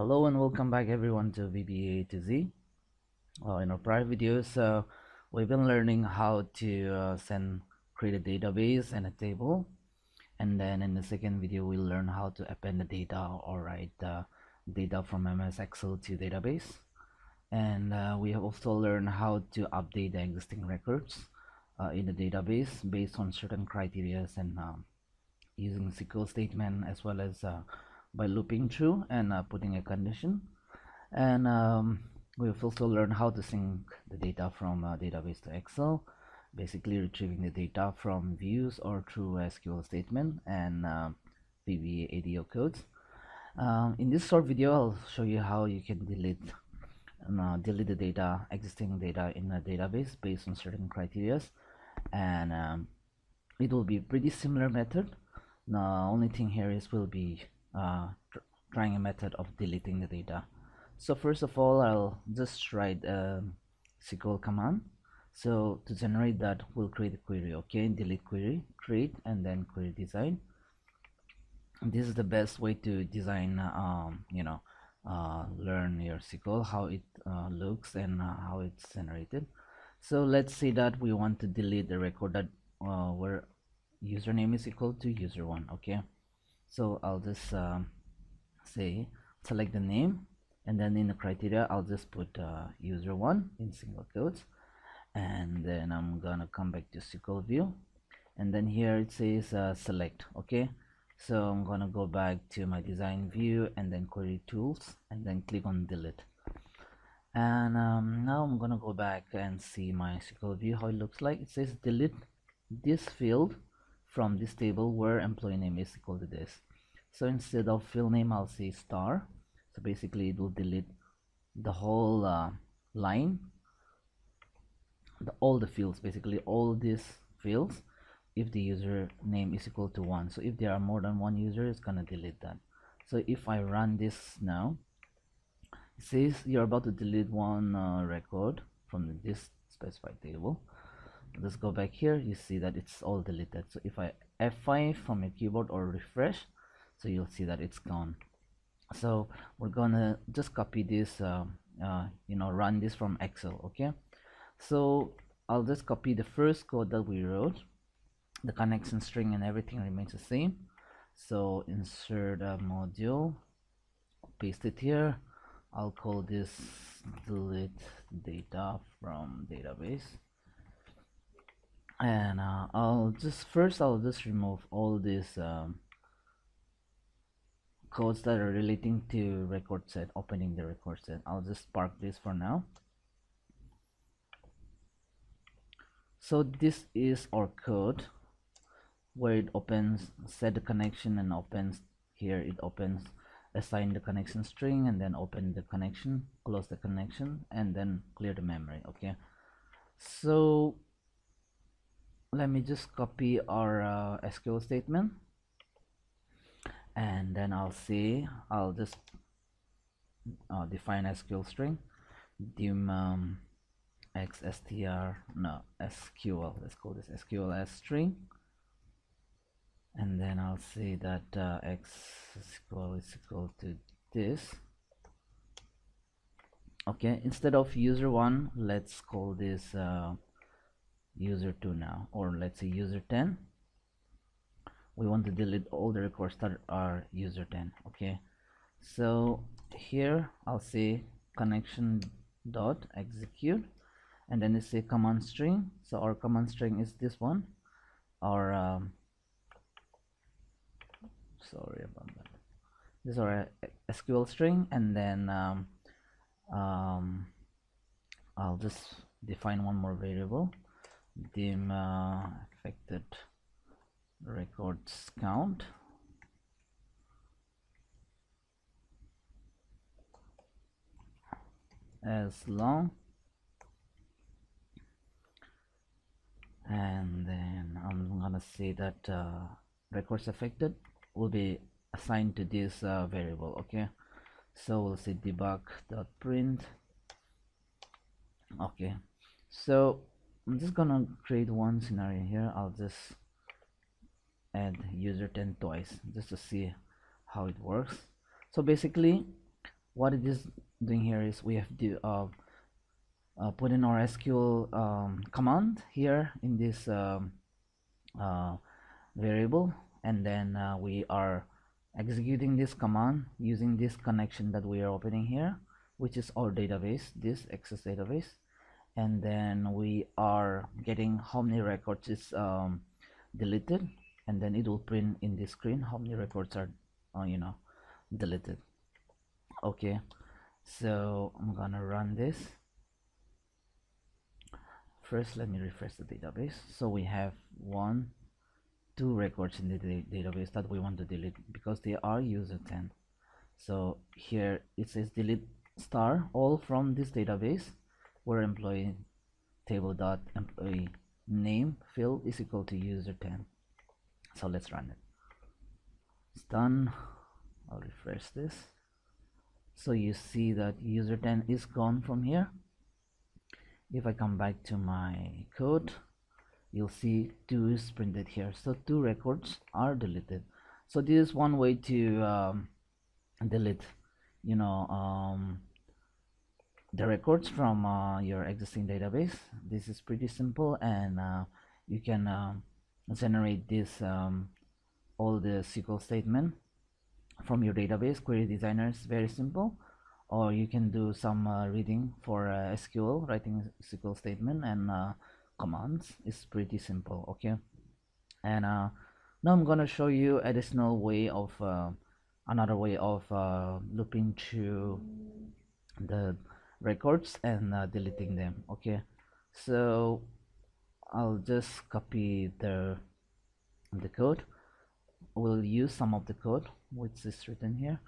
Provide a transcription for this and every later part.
Hello and welcome back everyone to VBA A2Z. Uh, in our prior videos, uh, we've been learning how to uh, send, create a database and a table. And then in the second video, we'll learn how to append the data or write data from MS Excel to database. And uh, we have also learned how to update the existing records uh, in the database based on certain criteria and um, using SQL statement as well as uh, by looping through and uh, putting a condition. And um, we've also learned how to sync the data from a database to Excel basically retrieving the data from views or through SQL statement and uh, VBA ADO codes. Um, in this short video I'll show you how you can delete uh, delete the data existing data in a database based on certain criteria. And um, it will be pretty similar method. The only thing here is we'll be uh, tr trying a method of deleting the data. So first of all I'll just write a SQL command. So to generate that we'll create a query okay? Delete query create and then query design. This is the best way to design um, you know uh, learn your SQL how it uh, looks and uh, how it's generated. So let's say that we want to delete the record that uh, where username is equal to user one okay so I'll just um, say select the name and then in the criteria I'll just put uh, user one in single quotes and then I'm gonna come back to SQL view. And then here it says uh, select okay? So I'm gonna go back to my design view and then query tools and then click on delete. And um, now I'm gonna go back and see my SQL view how it looks like. It says delete this field from this table where employee name is equal to this. So instead of field name I'll say star. So basically it will delete the whole uh, line. The, all the fields basically all these fields if the user name is equal to one. So if there are more than one user it's gonna delete that. So if I run this now it says you're about to delete one uh, record from this specified table let's go back here. You see that it's all deleted. So if I F5 from your keyboard or refresh so you'll see that it's gone. So we're gonna just copy this uh, uh, you know run this from Excel okay? So I'll just copy the first code that we wrote. The connection string and everything remains the same. So insert a module paste it here. I'll call this delete data from database and uh, I'll just first I'll just remove all these um, codes that are relating to record set opening the record set. I'll just park this for now. So this is our code where it opens set the connection and opens here it opens assign the connection string and then open the connection close the connection and then clear the memory okay? So let me just copy our uh, SQL statement. And then I'll see I'll just uh, define SQL string. Dim um, xstr no SQL let's call this SQL as string. And then I'll say that uh, x SQL is equal to this. Okay instead of user one let's call this uh, user 2 now or let's say user 10 we want to delete all the records that are user 10 okay? So here I'll say connection dot execute and then it's a command string. So our command string is this one. Our um, sorry about that. This is our SQL string and then um, um, I'll just define one more variable dim uh, affected records count. As long. And then I'm gonna say that uh, records affected will be assigned to this uh, variable okay? So we'll say debug dot print. Okay. So I'm just gonna create one scenario here. I'll just add user 10 twice just to see how it works. So basically what it is doing here is we have to uh, uh, put in our SQL um, command here in this um, uh, variable. And then uh, we are executing this command using this connection that we are opening here which is our database this access database and then we are getting how many records is um, deleted and then it will print in the screen how many records are uh, you know deleted. Okay so I'm gonna run this. First let me refresh the database. So we have one two records in the database that we want to delete because they are user 10 so here it says delete star all from this database where employee table dot employee name field is equal to user 10 so let's run it. It's done. I'll refresh this. So you see that user 10 is gone from here. If I come back to my code you'll see 2 is printed here. So two records are deleted. So this is one way to um, delete you know um, the records from uh, your existing database. This is pretty simple and uh, you can uh, generate this um, all the SQL statement from your database. Query designer is very simple. Or you can do some uh, reading for uh, SQL writing SQL statement and uh, commands. Is pretty simple okay? And uh, now I'm gonna show you additional way of another way of looping through the records and uh, deleting them okay? So I'll just copy the the code. We'll use some of the code which is written here.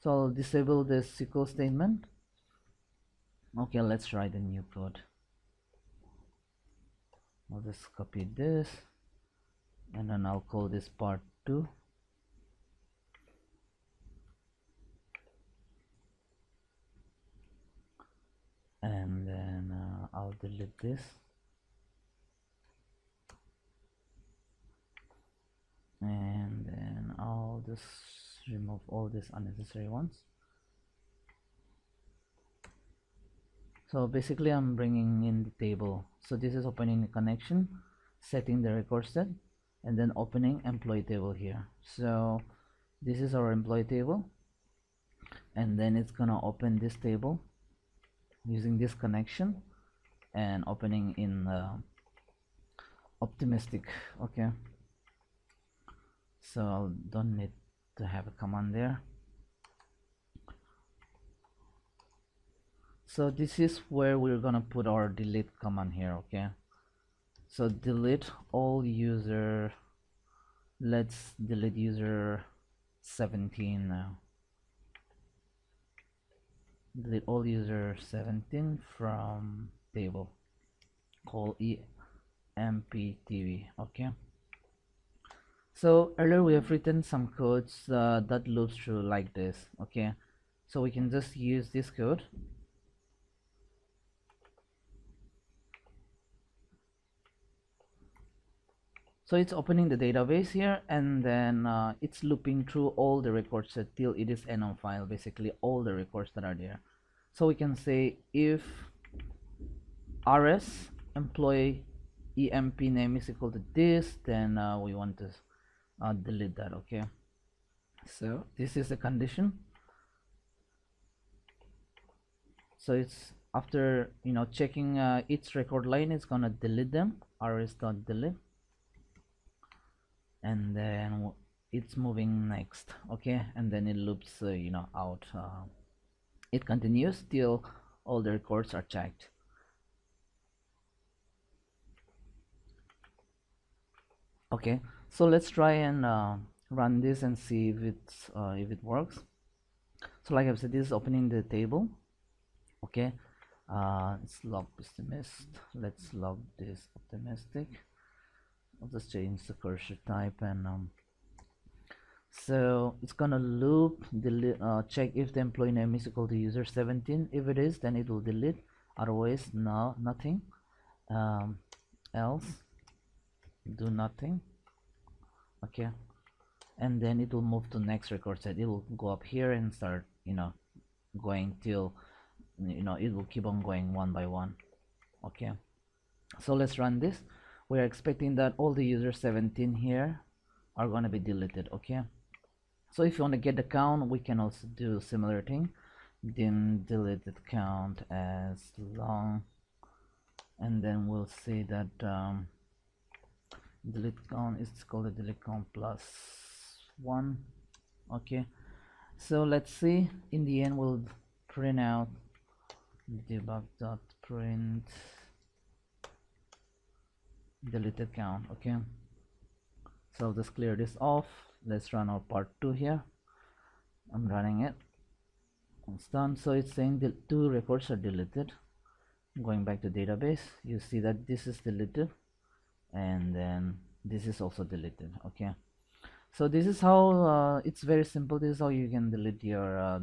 So I'll disable the SQL statement. Okay let's write a new code. I'll just copy this and then I'll call this part 2 and then uh, I'll delete this. And then I'll just remove all these unnecessary ones. So basically I'm bringing in the table. So this is opening the connection setting the record set and then opening employee table here. So this is our employee table. And then it's gonna open this table using this connection and opening in uh, optimistic okay. So I don't need to have a command there. So this is where we're gonna put our delete command here okay. So delete all user let's delete user 17 now. Delete all user 17 from table. Call emptv okay? So earlier we have written some codes uh, that loops through like this okay? So we can just use this code. So it's opening the database here and then uh, it's looping through all the records until it is enum file basically all the records that are there. So we can say if rs employee emp name is equal to this then uh, we want to uh, delete that okay? So this is the condition. So it's after you know checking uh, each record line it's gonna delete them. Rs dot delete. And then it's moving next okay? And then it loops uh, you know out uh, it continues till all the records are checked okay so let's try and uh, run this and see if it's uh, if it works. So like I've said this is opening the table. Okay uh, it's log pessimist let's log this optimistic. I'll just change the cursor type and um, so it's gonna loop delete uh, check if the employee name is equal to user 17 if it is then it will delete. Otherwise no nothing. Um, else do nothing. Okay. And then it will move to next record set. It will go up here and start you know going till you know it will keep on going one by one. Okay. So let's run this. We're expecting that all the user 17 here are going to be deleted. Okay. So if you want to get the count we can also do similar thing. Then deleted count as long. And then we'll see that um, delete count is called a delete count plus one. Okay. So let's see. In the end we'll print out debug dot print deleted count okay. So let's clear this off. Let's run our part two here. I'm running it. It's done. So it's saying the two records are deleted. Going back to database you see that this is deleted and then this is also deleted okay? So this is how uh, it's very simple. This is how you can delete your uh,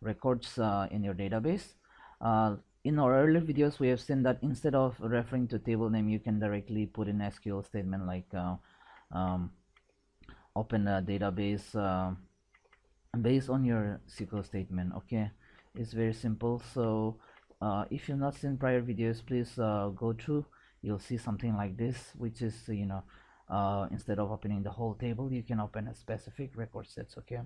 records uh, in your database. Uh, in our earlier videos we have seen that instead of referring to table name you can directly put in SQL statement like uh, um, open a database uh, based on your SQL statement okay? It's very simple. So if you've not seen prior videos please go through you'll see something like this which is you know uh, instead of opening the whole table you can open a specific record sets okay?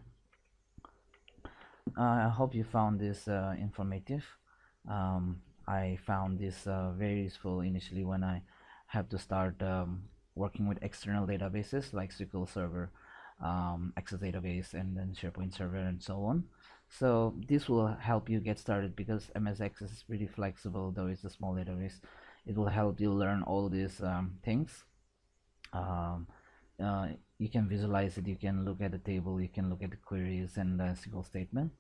Uh, I hope you found this uh, informative. Um, I found this uh, very useful initially when I had to start um, working with external databases like SQL Server um, Access database and then SharePoint server and so on. So this will help you get started because MS Access is really flexible though it's a small database it will help you learn all these um, things. Um, uh, you can visualize it you can look at the table you can look at the queries and the SQL statement.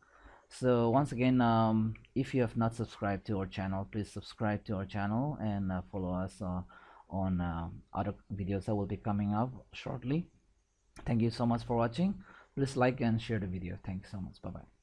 So once again um, if you have not subscribed to our channel please subscribe to our channel and uh, follow us uh, on uh, other videos that will be coming up shortly. Thank you so much for watching. Please like and share the video. Thanks so much. Bye bye